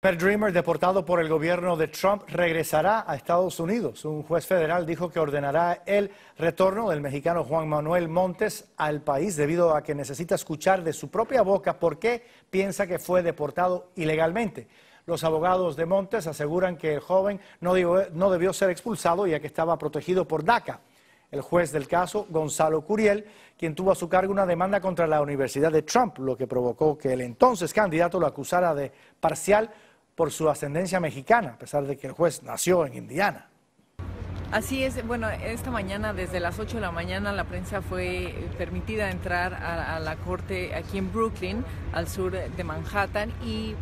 El Dreamer, deportado por el gobierno de Trump, regresará a Estados Unidos. Un juez federal dijo que ordenará el retorno del mexicano Juan Manuel Montes al país debido a que necesita escuchar de su propia boca por qué piensa que fue deportado ilegalmente. Los abogados de Montes aseguran que el joven no debió ser expulsado ya que estaba protegido por DACA. El juez del caso, Gonzalo Curiel, quien tuvo a su cargo una demanda contra la Universidad de Trump, lo que provocó que el entonces candidato lo acusara de parcial por su ascendencia mexicana, a pesar de que el juez nació en Indiana. Así es, bueno, esta mañana desde las 8 de la mañana la prensa fue permitida entrar a, a la corte aquí en Brooklyn, al sur de Manhattan, y